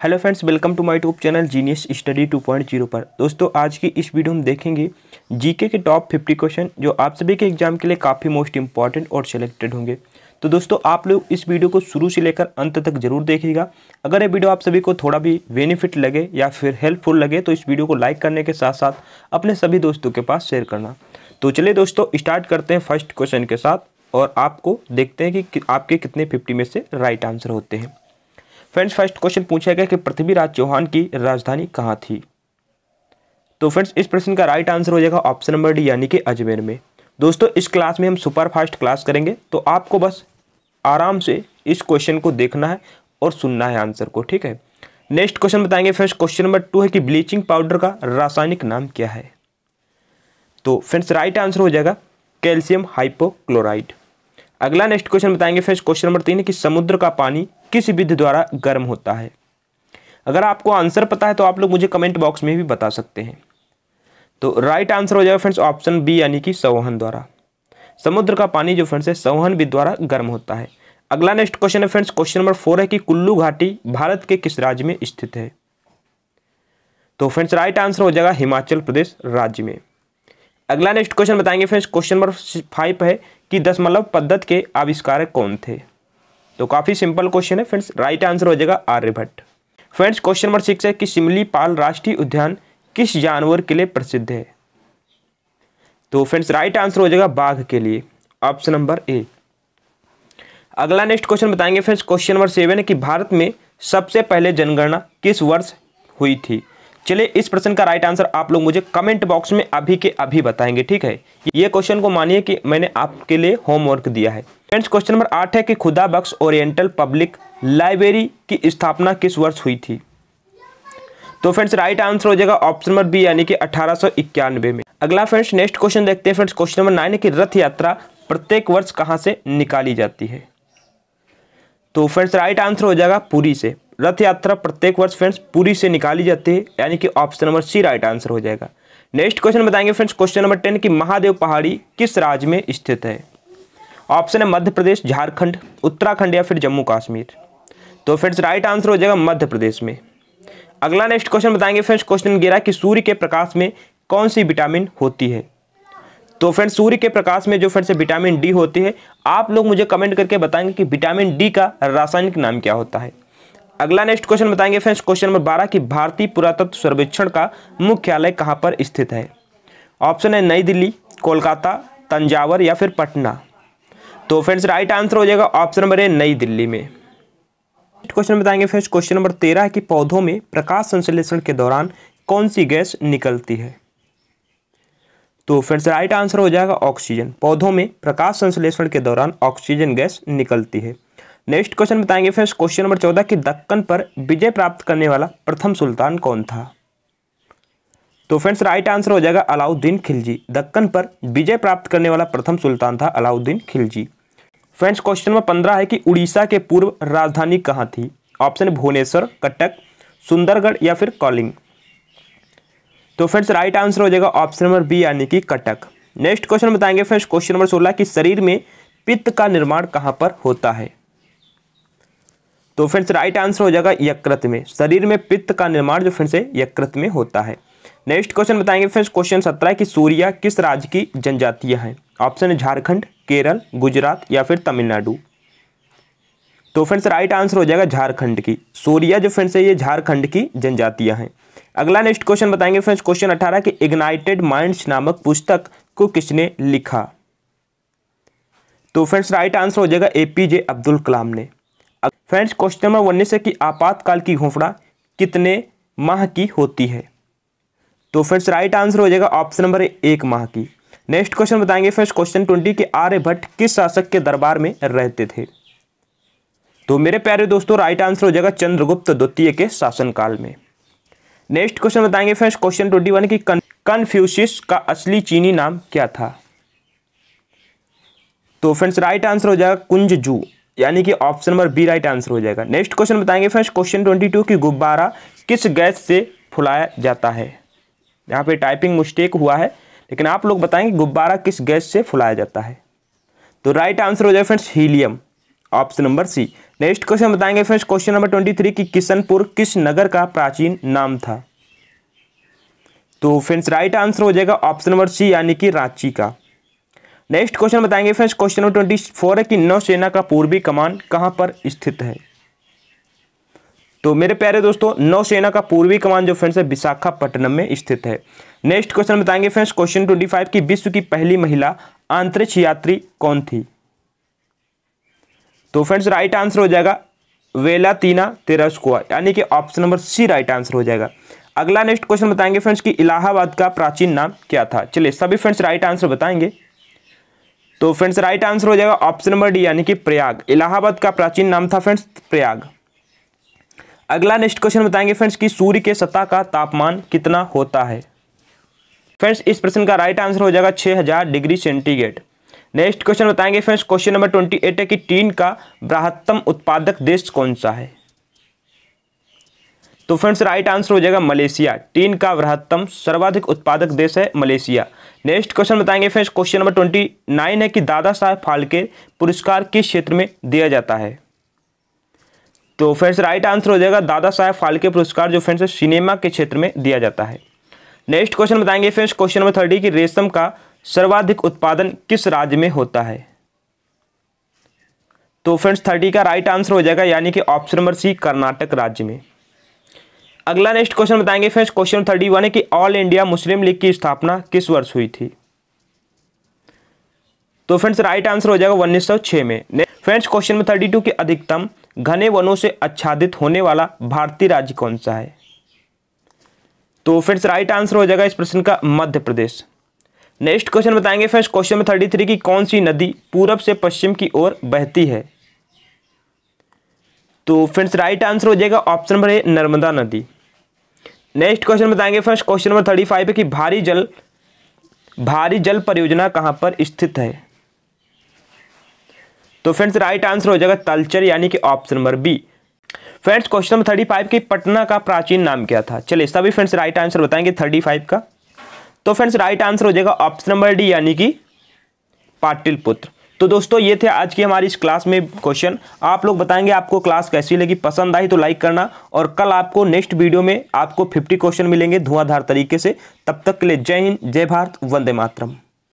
Hello friends, welcome to my YouTube channel genius study 2.0 पर। दोस्तों, आज की इस वीडियो में देखेंगे जीके के टॉप 50 क्वेश्चन, जो आप सभी के एग्ज़ाम के लिए काफ़ी मोस्ट इंपॉर्टेंट और सिलेक्टेड होंगे। तो दोस्तों, आप लोग इस वीडियो को शुरू से लेकर अंत तक ज़रूर देखिएगा। अगर ये वीडियो आप सभी को थोड़ा भी बेनिफिट लगे या फिर हेल्पफुल लगे तो इस वीडियो को लाइक करने के साथ साथ अपने सभी दोस्तों के पास शेयर करना। तो चलिए दोस्तों स्टार्ट करते हैं फ़र्स्ट क्वेश्चन के साथ और आपको देखते हैं कि आपके कितने फिफ्टी में से राइट आंसर होते हैं। फ्रेंड्स फ़र्स्ट क्वेश्चन पूछा गया कि पृथ्वीराज चौहान की राजधानी कहाँ थी? तो फ्रेंड्स इस प्रश्न का राइट आंसर हो जाएगा ऑप्शन नंबर डी यानी कि अजमेर में। दोस्तों, इस क्लास में हम सुपर फास्ट क्लास करेंगे तो आपको बस आराम से इस क्वेश्चन को देखना है और सुनना है आंसर को, ठीक है? नेक्स्ट क्वेश्चन बताएँगे फ्रेंड्स क्वेश्चन नंबर टू है कि ब्लीचिंग पाउडर का रासायनिक नाम क्या है? तो फ्रेंड्स राइट आंसर हो जाएगा कैल्शियम हाइपोक्लोराइड अगला नेक्स्ट क्वेश्चन बताएँगे फ्रेंड्स क्वेश्चन नंबर तीन है कि समुद्र का पानी किस विधि द्वारा गर्म होता है। अगर आपको आंसर पता है तो आप लोग मुझे कमेंट बॉक्स में भी बता सकते हैं। तो राइट आंसर हो जाएगा फ्रेंड्स ऑप्शन बी यानी कि संवहन द्वारा। समुद्र का पानी जो फ्रेंड्स है, संवहन विधि द्वारा गर्म होता है। अगला नेक्स्ट क्वेश्चन है फ्रेंड्स क्वेश्चन नंबर फोर है कि कुल्लू घाटी भारत के किस राज्य में स्थित है? तो फ्रेंड्स राइट आंसर हो जाएगा हिमाचल प्रदेश राज्य में। अगला नेक्स्ट क्वेश्चन बताएँगे फ्रेंड्स क्वेश्चन नंबर फाइव है कि दशमलव पद्धत के आविष्कारक कौन थे? तो काफ़ी सिंपल क्वेश्चन है फ्रेंड्स राइट आंसर हो जाएगा Aryabhata friends question number six है कि सिमली पाल राष्ट्रीय उद्यान किस जानवर के लिए प्रसिद्ध है? तो फ्रेंड्स राइट आंसर हो जाएगा बाघ के लिए. ऑप्शन नंबर ए अगला नेक्स्ट क्वेश्चन बताएँगे फ्रेंड्स क्वेश्चन नंबर सेवन है कि भारत में सबसे पहले जनगणना किस वर्ष हुई थी? चलिए इस प्रश्न का राइट आंसर आप लोग मुझे कमेंट बॉक्स में अभी के अभी बताएँगे, ठीक है? ये क्वेश्चन को मानिए कि मैंने आपके लिए होमवर्क दिया है। फ्रेंड्स क्वेश्चन नंबर आठ है कि खुदा बख्श ओरिएंटल पब्लिक लाइब्रेरी की स्थापना किस वर्ष हुई थी? तो फ्रेंड्स राइट आंसर हो जाएगा ऑप्शन नंबर बी यानी कि अठारह में। अगला फ्रेंड्स नेक्स्ट क्वेश्चन देखते हैं। फ्रेंड्स क्वेश्चन नंबर नाइन है कि रथ यात्रा प्रत्येक वर्ष कहाँ से निकाली जाती है? तो फ्रेंड्स राइट आंसर हो जाएगा पूरी से। रथ यात्रा प्रत्येक वर्ष फ्रेंड्स पूरी से निकाली जाती है, यानी कि option number C right answer हो जाएगा। नेक्स्ट क्वेश्चन बताएँगे फ्रेंड्स, क्वेश्चन नंबर टेन कि महादेव पहाड़ी किस राज्य में स्थित है? ऑप्शन है मध्य प्रदेश, झारखंड, उत्तराखंड या फिर जम्मू कश्मीर। तो फ्रेंड्स राइट आंसर हो जाएगा मध्य प्रदेश में। अगला नेक्स्ट क्वेश्चन बताएँगे फ्रेंड्स, क्वेश्चन ग्यारह कि सूर्य के प्रकाश में कौन सी विटामिन होती है? तो फ्रेंड्स सूर्य के प्रकाश में जो फ्रेंड्स विटामिन डी होती है, आप लोग मुझे कमेंट करके बताएँगे कि विटामिन डी का रासायनिक नाम क्या होता है। अगला नेक्स्ट क्वेश्चन बताएँगे फ्रेंड्स क्वेश्चन नंबर बारह कि भारतीय पुरातत्व सर्वेक्षण का मुख्यालय कहाँ पर स्थित है? ऑप्शन है नई दिल्ली, कोलकाता, तंजावर या फिर पटना. तो फ्रेंड्स राइट आंसर हो जाएगा ऑप्शन नंबर ए, नई दिल्ली में. नेक्स्ट क्वेश्चन बताएँगे फ्रेंड्स क्वेश्चन नंबर तेरह कि पौधों में प्रकाश संश्लेषण के दौरान कौन सी गैस निकलती है? तो फ्रेंड्स राइट आंसर हो जाएगा ऑक्सीजन. पौधों में प्रकाश संश्लेषण के दौरान ऑक्सीजन गैस निकलती है. नेक्स्ट क्वेश्चन बताएँगे फ्रेंड्स। क्वेश्चन नंबर चौदह, कि दक्कन पर विजय प्राप्त करने वाला प्रथम सुल्तान कौन था? तो फ्रेंड्स, राइट आंसर हो जाएगा अलाउद्दीन खिलजी। दक्कन पर विजय प्राप्त करने वाला प्रथम सुल्तान था Alauddin Khilji. Friends, question number पंद्रह है कि उड़ीसा के पूर्व राजधानी कहाँ थी? ऑप्शन भुवनेश्वर, कटक, सुंदरगढ़ या फिर कॉलिंग। तो फ्रेंड्स, राइट आंसर हो जाएगा ऑप्शन नंबर बी, यानी कि कटक। नेक्स्ट क्वेश्चन बताएँगे फ्रेंड्स। क्वेश्चन नंबर सोलह, कि शरीर में पित्त का निर्माण कहाँ पर होता है? तो फ्रेंड्स राइट आंसर हो जाएगा यकृत में। शरीर में पित्त का निर्माण जो फ्रेंड्स है यकृत में होता है। नेक्स्ट क्वेश्चन बताएँगे फ्रेंड्स क्वेश्चन सत्रह कि सूर्या किस राज्य की जनजातियाँ हैं? ऑप्शन है झारखंड, केरल, गुजरात या फिर तमिलनाडु। तो फ्रेंड्स राइट आंसर हो जाएगा झारखंड की। सूर्या जो फ्रेंड्स है ये झारखंड की जनजातियाँ हैं। अगला नेक्स्ट क्वेश्चन बताएँगे फ्रेंड्स क्वेश्चन अठारह कि इग्नाइटेड माइंड्स नामक पुस्तक को किसने लिखा? तो फ्रेंड्स राइट आंसर हो जाएगा एपीजे अब्दुल कलाम ने। फ्रेंड्स क्वेश्चन नंबर उन्नीस है कि आपातकाल की घोषणा कितने माह की होती है? तो फ्रेंड्स राइट आंसर हो जाएगा ऑप्शन नंबर एक माह की। नेक्स्ट क्वेश्चन बताएँगे फ्रेंड्स क्वेश्चन ट्वेंटी के आर्यभट्ट किस शासक के दरबार में रहते थे? तो मेरे प्यारे दोस्तों राइट आंसर हो जाएगा चंद्रगुप्त द्वितीय के शासनकाल में। नेक्स्ट क्वेश्चन बताएँगे फ्रेंड्स क्वेश्चन ट्वेंटी वन की कन्फ्यूशियस का असली चीनी नाम क्या था? तो फ्रेंड्स राइट आंसर हो जाएगा कुंज जू यानी कि option number B right answer हो जाएगा। नेक्स्ट क्वेश्चन बताएँगे फ्रेंड्स, क्वेश्चन ट्वेंटी टू की गुब्बारा किस गैस से फुलाया जाता है? यहाँ पे टाइपिंग मिस्टेक हुआ है, लेकिन आप लोग बताएँगे गुब्बारा किस गैस से फुलाया जाता है। तो राइट आंसर हो जाए friends, helium, option number C. Next question बताएँगे friends, question number twenty three की किशनपुर किस नगर का प्राचीन नाम था? तो फ्रेंड्स, राइट आंसर हो जाएगा ऑप्शन नंबर सी, यानी कि रांची का। नेक्स्ट क्वेश्चन बताएँगे friends question number twenty four है कि नौसेना का पूर्वी कमान कहाँ पर स्थित है? तो मेरे प्यारे दोस्तों, नौसेना का पूर्वी कमान जो फ्रेंड्स है, विशाखापट्टनम में स्थित है। नेक्स्ट क्वेश्चन बताएँगे फ्रेंड्स क्वेश्चन ट्वेंटी फाइव की विश्व की पहली महिला अंतरिक्ष यात्री कौन थी? तो फ्रेंड्स राइट आंसर हो जाएगा वेला तीना तेरस्कोआ, यानी कि option number C right answer हो जाएगा। अगला नेक्स्ट क्वेश्चन बताएँगे फ्रेंड्स कि इलाहाबाद का प्राचीन नाम क्या था? चलिए सभी फ्रेंड्स राइट आंसर बताएँगे। तो फ्रेंड्स राइट आंसर हो जाएगा ऑप्शन नंबर डी यानी कि प्रयाग। इलाहाबाद का प्राचीन नाम था फ्रेंड्स प्रयाग। अगला नेक्स्ट क्वेश्चन बताएँगे फ्रेंड्स कि सूर्य के सतह का तापमान कितना होता है? फ्रेंड्स इस प्रश्न का राइट आंसर हो जाएगा 6000 डिग्री सेंटीग्रेड नेक्स्ट क्वेश्चन बताएँगे फ्रेंड्स क्वेश्चन नंबर 28 है कि टीन का बृहत्तम उत्पादक देश कौन सा है? तो फ्रेंड्स राइट आंसर हो जाएगा मलेशिया। टीन का बृहत्तम सर्वाधिक उत्पादक देश है मलेशिया। नेक्स्ट क्वेश्चन बताएँगे friends question number twenty nine है कि दादा साहेब फाल्के पुरस्कार किस क्षेत्र में दिया जाता है? तो फ्रेंड्स राइट आंसर हो जाएगा दादा साहेब फाल्के पुरस्कार जो फ्रेंड्स सिनेमा के क्षेत्र में दिया जाता है। नेक्स्ट क्वेश्चन बताएँगे फ्रेंड्स क्वेश्चन नंबर थर्टी की रेशम का सर्वाधिक उत्पादन किस राज्य में होता है? तो फ्रेंड्स थर्टी का राइट आंसर हो जाएगा यानी कि ऑप्शन नंबर सी कर्नाटक राज्य में। अगला नेक्स्ट क्वेश्चन बताएँगे फ्रेंड्स क्वेश्चन थर्टी वन है कि ऑल इंडिया मुस्लिम लीग की स्थापना किस वर्ष हुई थी? तो फ्रेंड्स राइट आंसर हो जाएगा उन्नीस सौ छह में। फ्रेंड्स क्वेश्चन में थर्टी टू के अधिकतम घने वनों से आच्छादित होने वाला भारतीय राज्य कौन सा है? तो फ्रेंड्स राइट आंसर हो जाएगा इस प्रश्न का मध्य प्रदेश। नेक्स्ट क्वेश्चन बताएँगे फ्रेंड्स क्वेश्चन में थर्टी थ्री की कौन सी नदी पूरब से पश्चिम की ओर बहती है? तो फ्रेंड्स राइट आंसर हो जाएगा ऑप्शन नंबर ए नर्मदा नदी। नेक्स्ट क्वेश्चन बताएँगे first question number thirty five है कि भारी जल भारी जल परियोजना कहाँ पर स्थित है? तो फ्रेंड्स राइट आंसर हो जाएगा तलचर, यानी कि option number B friends question number thirty five की पटना का प्राचीन नाम क्या था? चलिए, सभी फ्रेंड्स राइट आंसर बताएँगे थर्टी फाइव का। तो फ्रेंड्स राइट आंसर हो जाएगा ऑप्शन नंबर डी यानी कि पाटिलपुत्र। तो दोस्तों, ये थे आज की हमारी इस क्लास में क्वेश्चन आप लोग बताएँगे आपको क्लास कैसी लगी? पसंद आई तो लाइक करना और कल आपको नेक्स्ट वीडियो में आपको 50 क्वेश्चन मिलेंगे धुआंधार तरीके से. तब तक के लिए जय हिंद, जय भारत, वंदे मातरम.